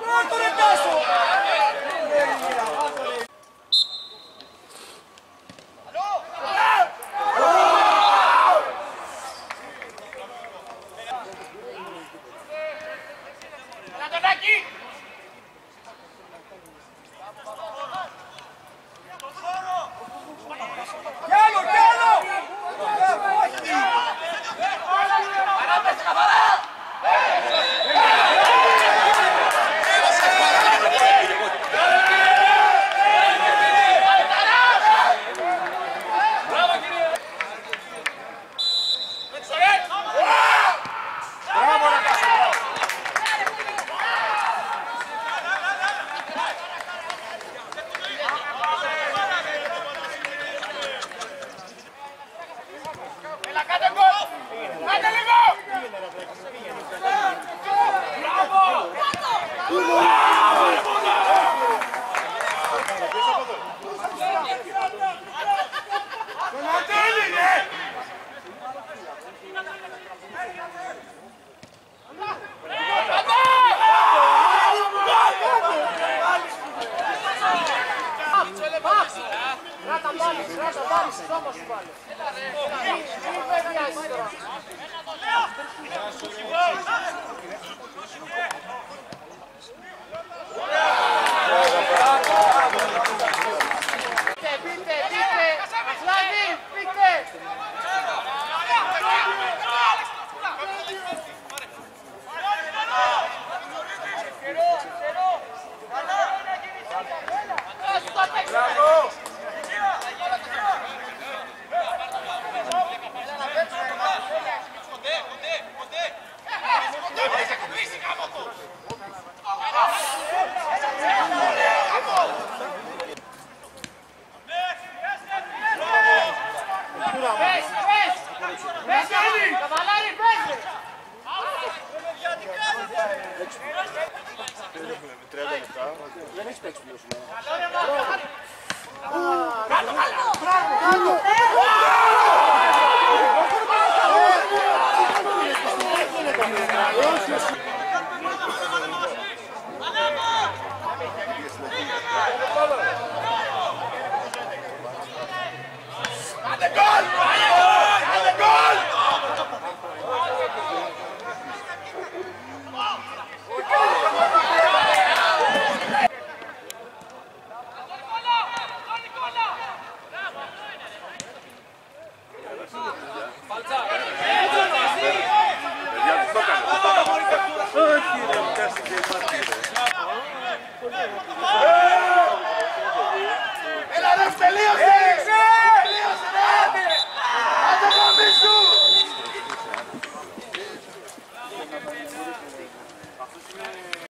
Πού το ρετάσω! Κράτα πάλι, κράτα πάλι, στόμα σου πάλι. Έλα ρε, έλα. Πες. Πες, καβαλάρι, πες. ρε. Δεν έχει παίξει πιο σημαντικό. Για τους το έκανε. Όχι ρε, Anche nel test dei partiti.